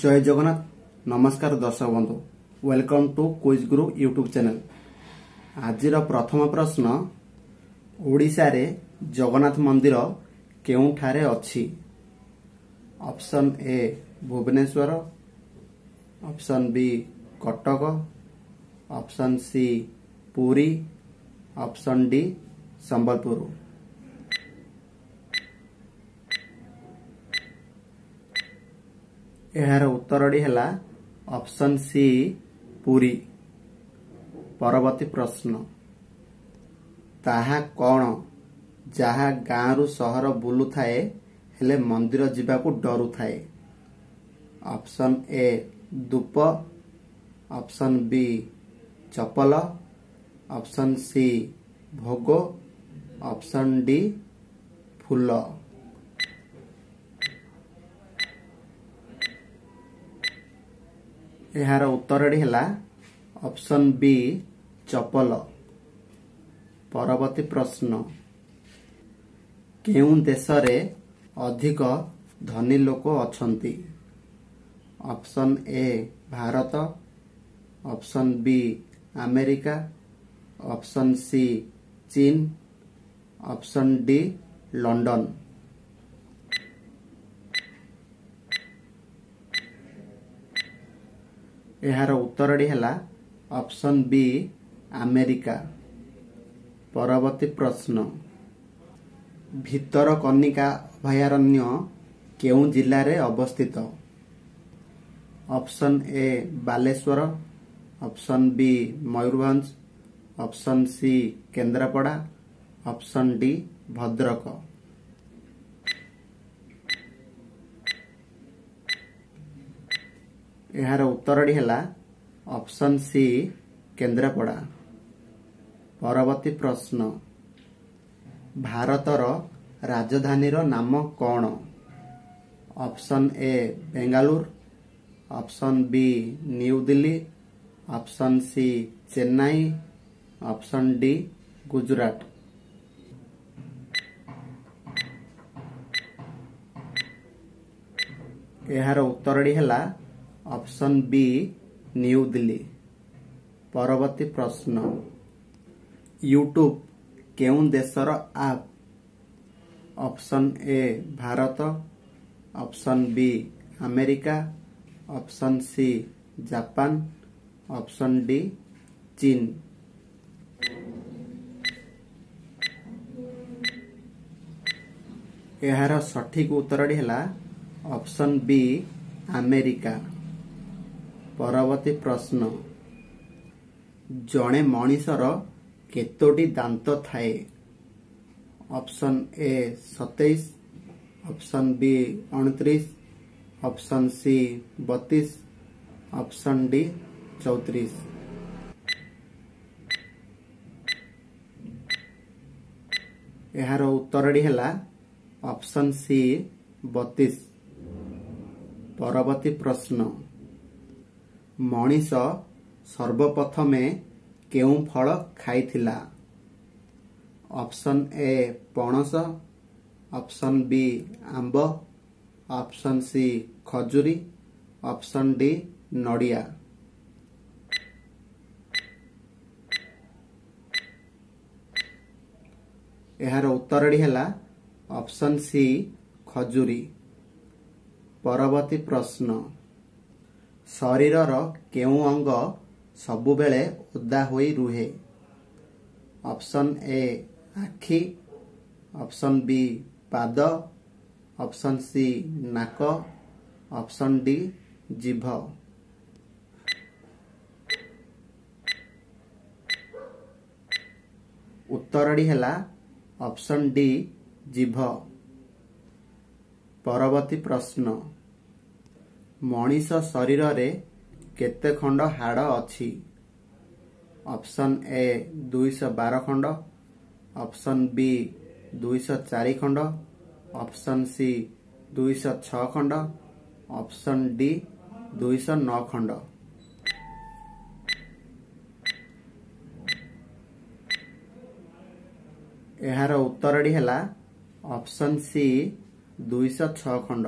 ଜୟ ଜଗନ୍ନାଥ ନମସ୍କାର ଦର୍ଶକ ବନ୍ଧୁ welcome to quiz guru YouTube channel ଆଜିର ପ୍ରଥମ ପ୍ରଶ୍ନ ଓଡ଼ିଶାରେ ଜଗନ୍ନାଥ ମନ୍ଦିର କେଉଁଠାରେ ଅଛି? Option A Bhubaneswar. Option B Cuttack. Option C Puri. Option D Sambalpur. ଏହାର ଉତ୍ତରଟି ହେଲା ଅପସନ୍ ସି ପୁରୀ। ପରବର୍ତ୍ତୀ ପ୍ରଶ୍ନ। ତାହା କ'ଣ? ଯାହା ଗାଁରୁ ସହର ବୁଲୁଥାଏ ହେଲେ ମନ୍ଦିର ଯିବାକୁ ଡରୁଥାଏ। ଅପସନ୍ ଏ ଧୂପ ଅପସନ୍ ବି ଚପଲ। ଅପସନ୍ ସି ଭୋଗ। ଅପସନ୍ ଡି ଫୁଲ। ଏହାର ଉତ୍ତରଟି ହେଲା ଅପସନ୍ ବି ଚପଲ। ପରବର୍ତ୍ତୀ ପ୍ରଶ୍ନ। କେଉଁ ଦେଶରେ ଅଧିକ ଧନୀ ଲୋକ ଅଛନ୍ତି? Option A Bharat. Option B America. Option C ଚୀନ। Option D London. ଏହାର ଉତ୍ତରଟି ହେଲା ଅପସନ୍ ବି ଆମେରିକା ପରବର୍ତ୍ତୀ ପ୍ରଶ୍ନ। ଭିତରକନିକା ଅଭୟାରଣ୍ୟ କେଉଁ ଜିଲ୍ଲାରେ ଅବସ୍ଥିତ? Option A Baleswar option B Mayurbhanj. Option C Kendrapara. Option D Bhadrak. ଏହାର ଉତ୍ତରଟି ହେଲା ଅପସନ୍ ସି କେନ୍ଦ୍ରାପଡ଼ା। ପରବର୍ତ୍ତୀ ପ୍ରଶ୍ନ ଭାରତର ରାଜଧାନୀର ନାମ କ'ଣ? Option A Bengaluru option B New Delhi option C Chennai option D Gujarat. ଏହାର ଉତ୍ତରଟି ହେଲା ଅପସନ୍ ବି ନ୍ୟୁ ଦିଲ୍ଲୀ ପରବର୍ତ୍ତୀ ପ୍ରଶ୍ନ ୟୁଟ୍ୟୁବ୍ କେଉଁ ଦେଶର app option A Bharat option B America option C Japan option D ଚୀନ ଏହାର ସଠିକ୍ ଉତ୍ତରଟି ହେଲା ଅପସନ୍ ବି ଆମେରିକା ପରବର୍ତ୍ତୀ ପ୍ରଶ୍ନ। ଜଣେ ମଣିଷର କେତୋଟି ଦାନ୍ତ ଥାଏ? ଅପସନ୍ ଏ ସତେଇଶ ଅପସନ୍ ବି ଅଣତିରିଶ ଅପସନ୍ ସି ବତିଶ ଅପସନ୍ ଡି ଚଉତିରିଶ। ଏହାର ଉତ୍ତରଟି ହେଲା ଅପସନ୍ ସି ବତିଶ। ପରବର୍ତ୍ତୀ ପ୍ରଶ୍ନ। ମଣିଷ ସର୍ବପ୍ରଥମେ କେଉଁ ଫଳ ଖାଇଥିଲା? ଅପସନ୍ ଏ ପଣସ ଅପସନ୍ ବି ଆମ୍ବ ଅପସନ୍ ସି ଖଜୁରୀ ଅପସନ୍ ଡି ନଡ଼ିଆ। ଏହାର ଉତ୍ତରଟି ହେଲା ଅପସନ୍ ସି ଖଜୁରୀ। ପରବର୍ତ୍ତୀ ପ୍ରଶ୍ନ। ଶରୀରର କେଉଁ ଅଙ୍ଗ ସବୁବେଳେ ଓଦା ହୋଇ ରୁହେ? ଅପସନ୍ ଏ ଆଖି ଅପସନ୍ ବି ପାଦ ଅପସନ୍ ସି ନାକ ଅପସନ୍ ଡି ଜିଭ। ଉତ୍ତରଟି ହେଲା ଅପସନ୍ ଡି ଜିଭ। ପରବର୍ତ୍ତୀ ପ୍ରଶ୍ନ। ମଣିଷ ଶରୀରରେ କେତେ ଖଣ୍ଡ ହାଡ଼ ଅଛି? ଅପସନ୍ ଏ ଦୁଇଶହ ବାର ଖଣ୍ଡ ଅପସନ୍ ବି ଦୁଇଶହ ଚାରି ଖଣ୍ଡ ଅପସନ୍ ସି ଦୁଇଶହ ଛଅ ଖଣ୍ଡ ଅପସନ୍ ଡି ଦୁଇଶହ ନଅ ଖଣ୍ଡ। ଏହାର ଉତ୍ତରଟି ହେଲା ଅପସନ୍ ସି ଦୁଇଶହ ଛଅ ଖଣ୍ଡ।